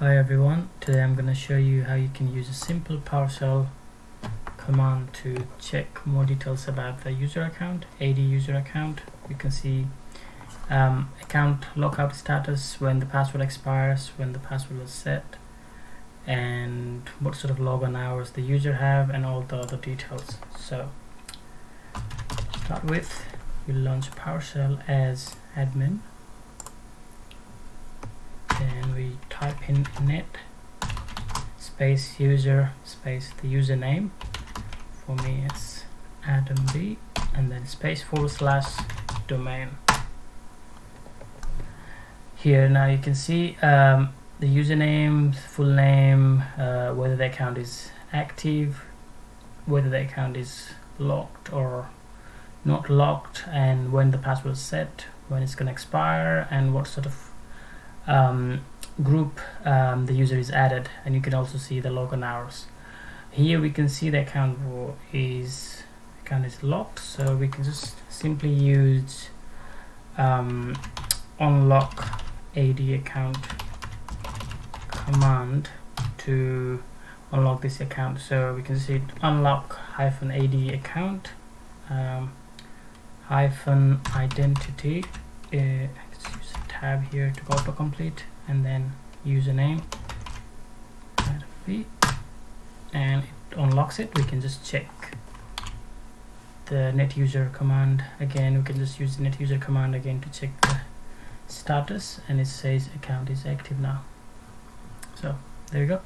Hi everyone, today I'm going to show you how you can use a simple PowerShell command to check more details about the user account, AD user account. You can see um, account lockout status, when the password expires, when the password was set, and what sort of login hours the user have, and all the other details. So, start with, you launch PowerShell as admin we type in net space user space the username. For me it's adam b and then space forward slash domain. Here now you can see um, the username full name uh, whether the account is active whether the account is locked or not locked and when the password is set when it's going to expire and what sort of um, group um, the user is added and you can also see the login hours here we can see the account is account is locked so we can just simply use um, unlock AD account command to unlock this account. So we can see unlock hyphen AD account um, hyphen identity uh, tab here to autocomplete and then username. And it unlocks it. We can just check the net user command again. We can just use the net user command again to check the status. And it says account is active now. So there you go